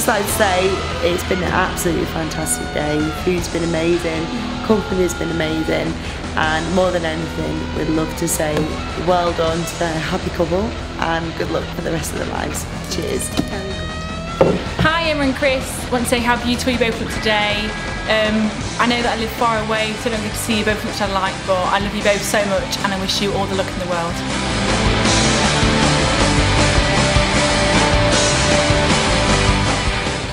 just like to say it's been an absolutely fantastic day. Food's been amazing, company's been amazing, and more than anything, we'd love to say well done to the happy couple and good luck for the rest of their lives. Cheers. Hi Emma and Chris, want to say how beautiful you both look today. Um, I know that I live far away, so I don't get to see you both much I like, but I love you both so much and I wish you all the luck in the world.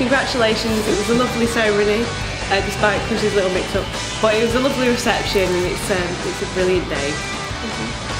Congratulations, it was a lovely ceremony, uh, despite Chris's little mix up. But it was a lovely reception and it's, um, it's a brilliant day.